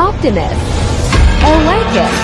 Optimus, I like it.